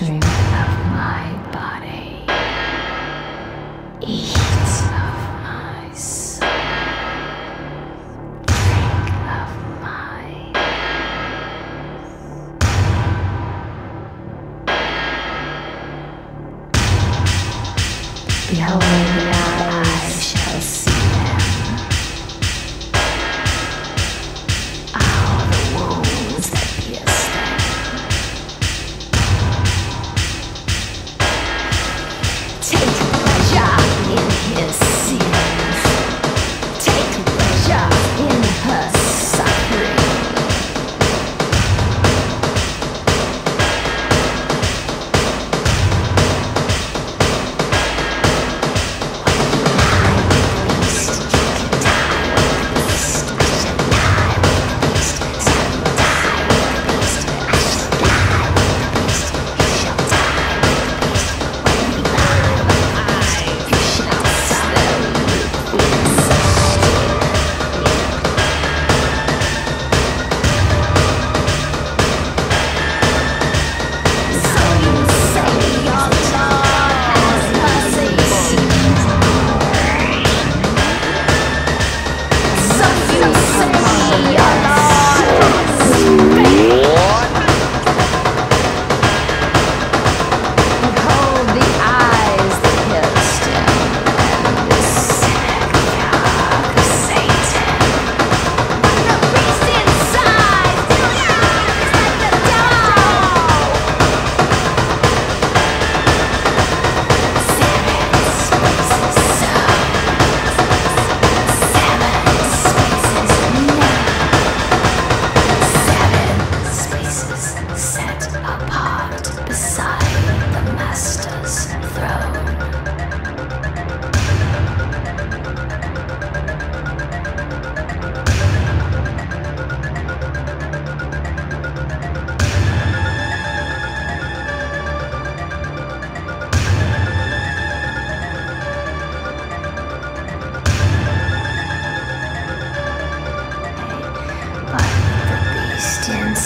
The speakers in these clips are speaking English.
manufacturing of my body. Eat of my soul. Drink of my. Behold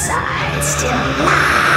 I still lies.